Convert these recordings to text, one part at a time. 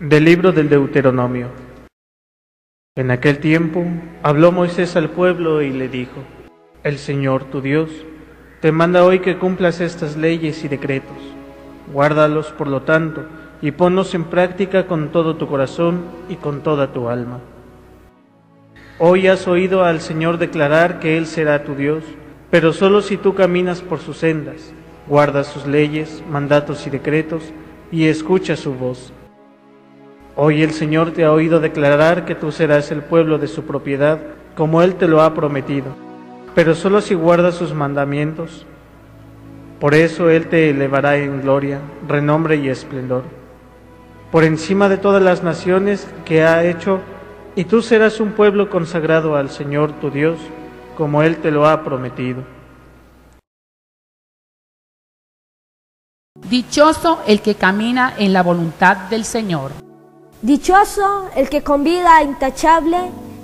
Del libro del Deuteronomio. En aquel tiempo habló Moisés al pueblo y le dijo, El Señor tu Dios te manda hoy que cumplas estas leyes y decretos. Guárdalos, por lo tanto, y ponlos en práctica con todo tu corazón y con toda tu alma. Hoy has oído al Señor declarar que Él será tu Dios, pero solo si tú caminas por sus sendas, guardas sus leyes, mandatos y decretos, y escuchas su voz Hoy el Señor te ha oído declarar que tú serás el pueblo de su propiedad, como Él te lo ha prometido, pero solo si guardas sus mandamientos. Por eso Él te elevará en gloria, renombre y esplendor, por encima de todas las naciones que ha hecho, y tú serás un pueblo consagrado al Señor tu Dios, como Él te lo ha prometido. Dichoso el que camina en la voluntad del Señor. Dichoso el que con vida intachable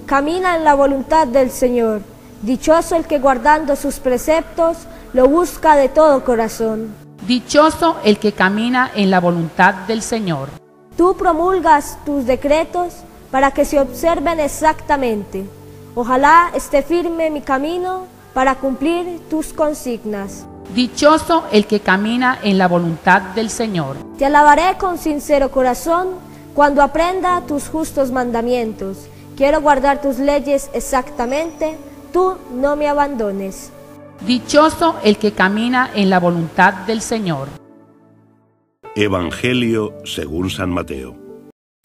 camina en la voluntad del Señor. Dichoso el que guardando sus preceptos lo busca de todo corazón. Dichoso el que camina en la voluntad del Señor. Tú promulgas tus decretos para que se observen exactamente. Ojalá esté firme mi camino para cumplir tus consignas. Dichoso el que camina en la voluntad del Señor. Te alabaré con sincero corazón cuando aprenda tus justos mandamientos, quiero guardar tus leyes exactamente, tú no me abandones. Dichoso el que camina en la voluntad del Señor. Evangelio según San Mateo.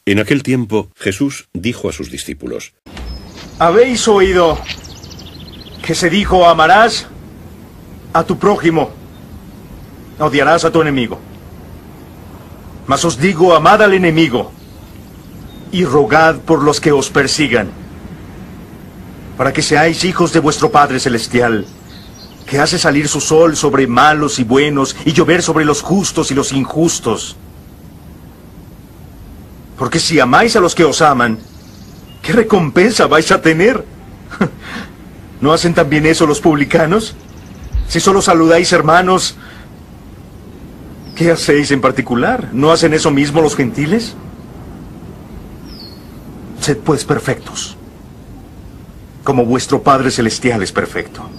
En aquel tiempo Jesús dijo a sus discípulos, Habéis oído que se dijo, amarás a tu prójimo, odiarás a tu enemigo. Mas os digo, amad al enemigo y rogad por los que os persigan, para que seáis hijos de vuestro Padre Celestial, que hace salir su sol sobre malos y buenos y llover sobre los justos y los injustos. Porque si amáis a los que os aman, ¿qué recompensa vais a tener? ¿No hacen también eso los publicanos? Si solo saludáis hermanos, ¿Qué hacéis en particular? ¿No hacen eso mismo los gentiles? Sed pues perfectos, como vuestro Padre Celestial es perfecto.